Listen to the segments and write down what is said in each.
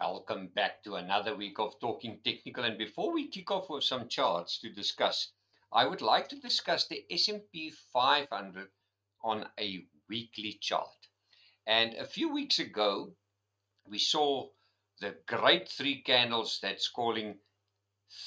Welcome back to another week of Talking Technical. And before we kick off with some charts to discuss, I would like to discuss the S&P 500 on a weekly chart. And a few weeks ago, we saw the great three candles that's calling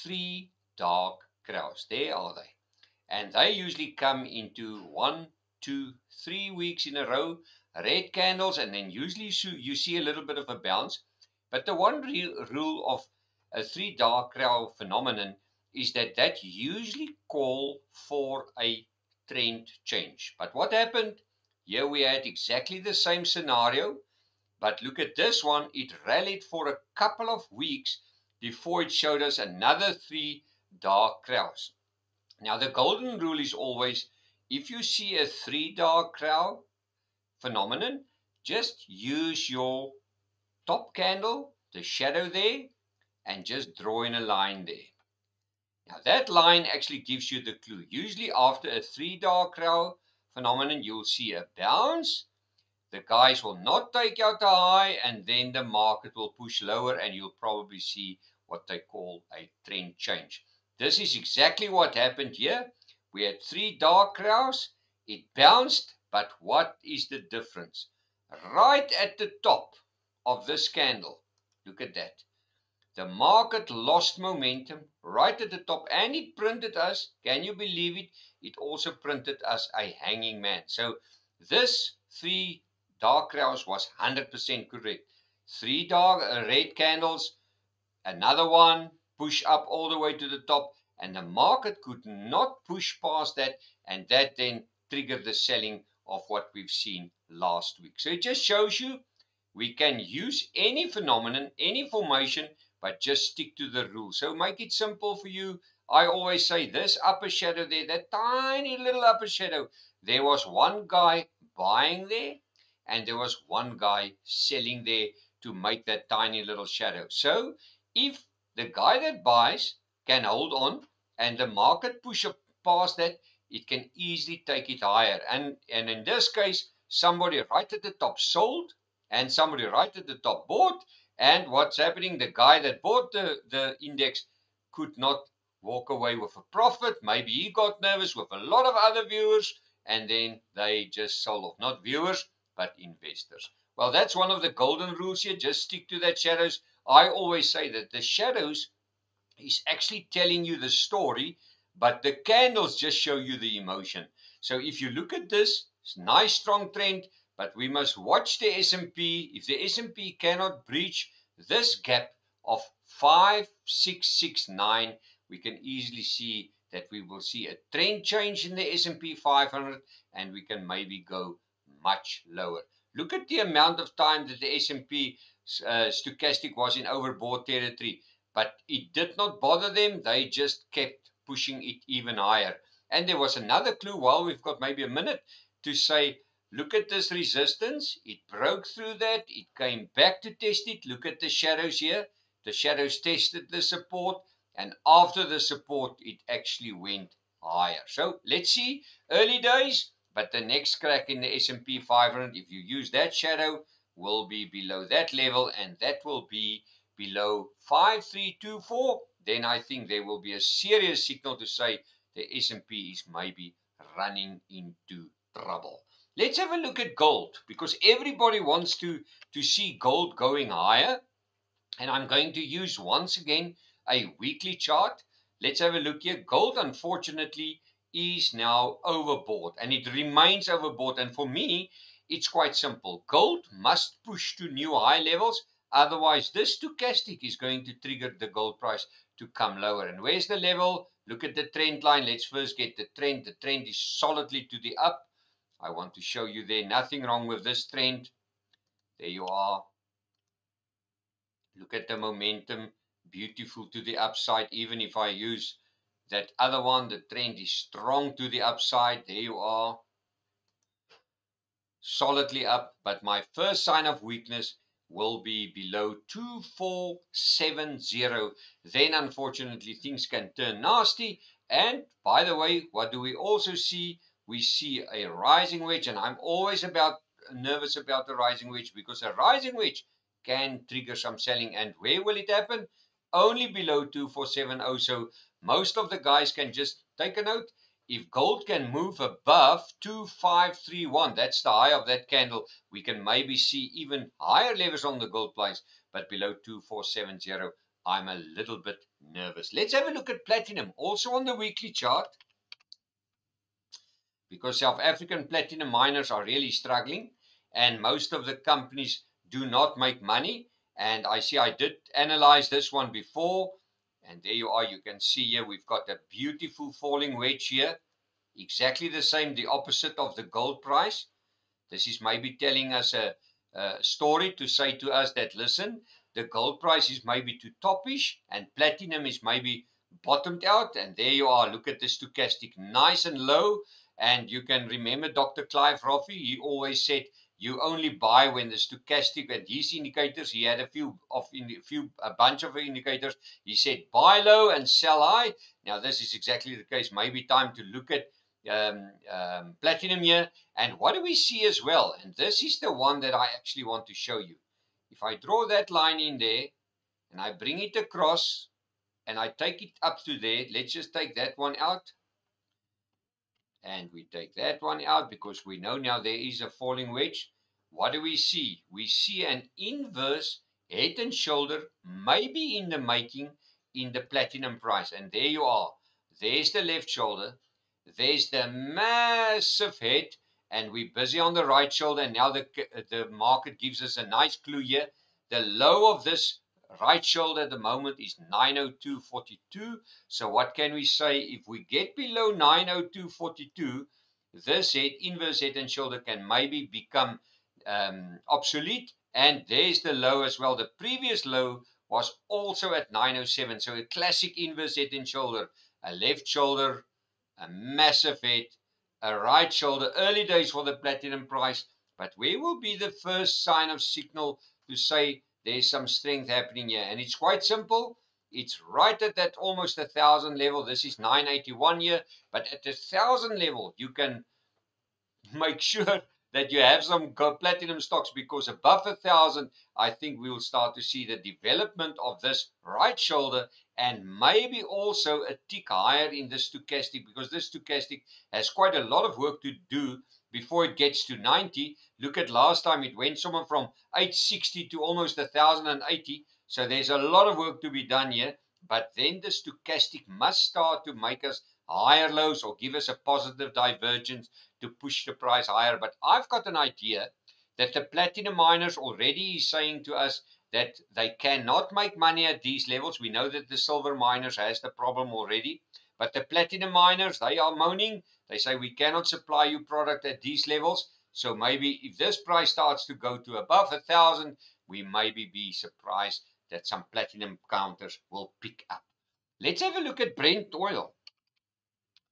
three dark crows. There are they. And they usually come into one, two, three weeks in a row, red candles, and then usually you see a little bit of a bounce but the one rule of a three dark crow phenomenon is that that usually call for a trend change. But what happened? Here we had exactly the same scenario. But look at this one. It rallied for a couple of weeks before it showed us another three dark crows. Now the golden rule is always if you see a three dark crow phenomenon, just use your top candle, the shadow there, and just draw in a line there. Now that line actually gives you the clue. Usually after a three dark crow phenomenon, you'll see a bounce. The guys will not take out the high and then the market will push lower and you'll probably see what they call a trend change. This is exactly what happened here. We had three dark crows. It bounced, but what is the difference? Right at the top, of this candle. Look at that. The market lost momentum right at the top and it printed us, can you believe it? It also printed us a hanging man. So this three dark crows was 100% correct. Three dark uh, red candles, another one, push up all the way to the top and the market could not push past that and that then triggered the selling of what we've seen last week. So it just shows you we can use any phenomenon, any formation, but just stick to the rule. So make it simple for you. I always say this upper shadow there, that tiny little upper shadow, there was one guy buying there and there was one guy selling there to make that tiny little shadow. So if the guy that buys can hold on and the market push up past that, it can easily take it higher. And, and in this case, somebody right at the top sold and somebody right at the top bought. And what's happening? The guy that bought the, the index could not walk away with a profit. Maybe he got nervous with a lot of other viewers and then they just sold off. Not viewers, but investors. Well, that's one of the golden rules here. Just stick to that shadows. I always say that the shadows is actually telling you the story, but the candles just show you the emotion. So if you look at this, it's nice strong trend but we must watch the S&P. If the S&P cannot breach this gap of 5669, we can easily see that we will see a trend change in the S&P 500 and we can maybe go much lower. Look at the amount of time that the S&P uh, stochastic was in overbought territory, but it did not bother them. They just kept pushing it even higher. And there was another clue while we've got maybe a minute to say Look at this resistance. It broke through that. It came back to test it. Look at the shadows here. The shadows tested the support. And after the support, it actually went higher. So let's see. Early days. But the next crack in the S&P 500, if you use that shadow, will be below that level. And that will be below 5324. Then I think there will be a serious signal to say the S&P is maybe running into trouble. Let's have a look at gold because everybody wants to, to see gold going higher. And I'm going to use once again a weekly chart. Let's have a look here. Gold, unfortunately, is now overbought and it remains overbought. And for me, it's quite simple. Gold must push to new high levels. Otherwise, this stochastic is going to trigger the gold price to come lower. And where's the level? Look at the trend line. Let's first get the trend. The trend is solidly to the up. I want to show you there nothing wrong with this trend. There you are. Look at the momentum. Beautiful to the upside. Even if I use that other one, the trend is strong to the upside. There you are. Solidly up. But my first sign of weakness will be below 2470. Then, unfortunately, things can turn nasty. And by the way, what do we also see? We see a rising wedge, and I'm always about nervous about the rising wedge because a rising wedge can trigger some selling. And where will it happen? Only below 2470. So most of the guys can just take a note. If gold can move above 2531, that's the high of that candle, we can maybe see even higher levels on the gold price. But below 2470, I'm a little bit nervous. Let's have a look at platinum, also on the weekly chart. Because South African platinum miners are really struggling and most of the companies do not make money. And I see I did analyze this one before. And there you are. You can see here we've got a beautiful falling wedge here. Exactly the same, the opposite of the gold price. This is maybe telling us a, a story to say to us that, listen, the gold price is maybe too topish and platinum is maybe bottomed out. And there you are. Look at the stochastic, nice and low. And you can remember Dr. Clive Roffey, he always said you only buy when the stochastic. And these indicators he had a few of in a few a bunch of indicators. He said buy low and sell high. Now this is exactly the case. Maybe time to look at um, um, platinum here. And what do we see as well? And this is the one that I actually want to show you. If I draw that line in there and I bring it across and I take it up to there let's just take that one out and we take that one out because we know now there is a falling wedge. What do we see? We see an inverse head and shoulder, maybe in the making, in the platinum price. And there you are. There's the left shoulder. There's the massive head. And we're busy on the right shoulder. And now the, the market gives us a nice clue here. The low of this right shoulder at the moment is 902.42. So what can we say? If we get below 902.42, this head, inverse head and shoulder can maybe become um, obsolete. And there's the low as well. The previous low was also at 907. So a classic inverse head and shoulder. A left shoulder, a massive head, a right shoulder. Early days for the platinum price. But where will be the first sign of signal to say there's some strength happening here. And it's quite simple. It's right at that almost a thousand level. This is 981 here. But at the thousand level, you can make sure that you have some platinum stocks because above a thousand, I think we will start to see the development of this right shoulder and maybe also a tick higher in the stochastic because this stochastic has quite a lot of work to do before it gets to 90. Look at last time it went somewhere from 860 to almost 1080. So there's a lot of work to be done here. But then the stochastic must start to make us higher lows or give us a positive divergence to push the price higher. But I've got an idea that the platinum miners already is saying to us that they cannot make money at these levels. We know that the silver miners has the problem already. But the platinum miners, they are moaning they say we cannot supply you product at these levels. So maybe if this price starts to go to above a thousand, we maybe be surprised that some platinum counters will pick up. Let's have a look at Brent oil.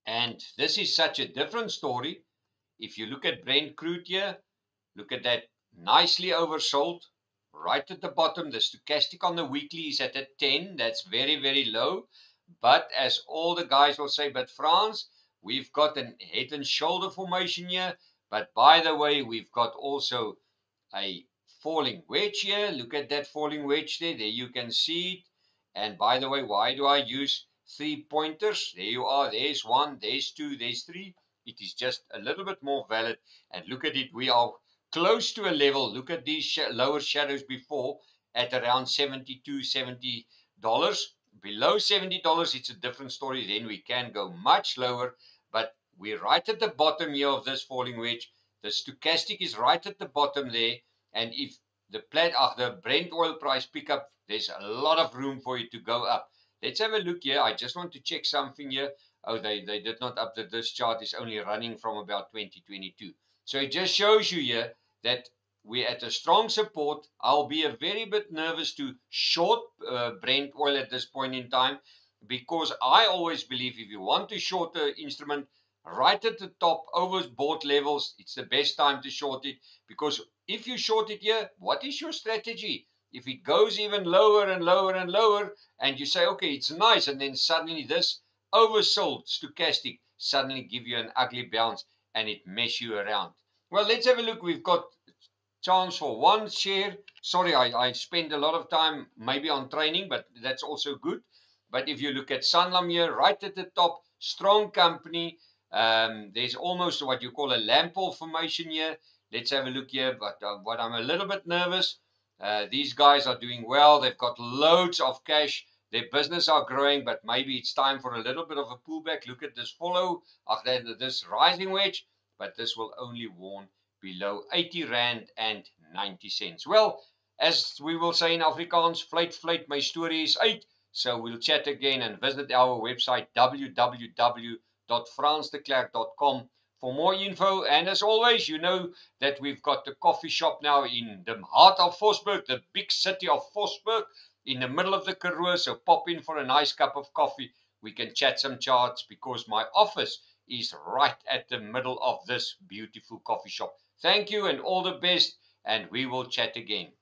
And this is such a different story. If you look at Brent crude here, look at that nicely oversold. Right at the bottom, the stochastic on the weekly is at a 10. That's very, very low. But as all the guys will say, but Frans, We've got an head and shoulder formation here. But by the way, we've got also a falling wedge here. Look at that falling wedge there. There you can see it. And by the way, why do I use three pointers? There you are. There's one, there's two, there's three. It is just a little bit more valid. And look at it. We are close to a level. Look at these sh lower shadows before at around 72 $70 below $70 it's a different story then we can go much lower but we're right at the bottom here of this falling wedge. The stochastic is right at the bottom there. And if the plant of the Brent oil price pick up, there's a lot of room for it to go up. Let's have a look here. I just want to check something here. Oh, they, they did not update this chart. is only running from about 2022. So it just shows you here that we're at a strong support. I'll be a very bit nervous to short uh, Brent oil at this point in time because I always believe if you want to short the instrument right at the top overbought levels, it's the best time to short it because if you short it here, what is your strategy? If it goes even lower and lower and lower and you say, okay, it's nice and then suddenly this oversold stochastic suddenly give you an ugly bounce and it mess you around. Well, let's have a look. We've got chance for one share. Sorry, I, I spend a lot of time maybe on training, but that's also good. But if you look at Sanlam here, right at the top, strong company. Um, there's almost what you call a lamp formation here. Let's have a look here. But uh, what I'm a little bit nervous. Uh, these guys are doing well. They've got loads of cash. Their business are growing, but maybe it's time for a little bit of a pullback. Look at this follow, after this rising wedge, but this will only warn below 80 rand and 90 cents. Well, as we will say in Afrikaans, fluit fluit, my story is uit. So we'll chat again and visit our website www.fransdeklerk.com for more info. And as always, you know that we've got the coffee shop now in the heart of Vosburg, the big city of Vosburg, in the middle of the Karoo. So pop in for a nice cup of coffee. We can chat some charts because my office is right at the middle of this beautiful coffee shop. Thank you and all the best, and we will chat again.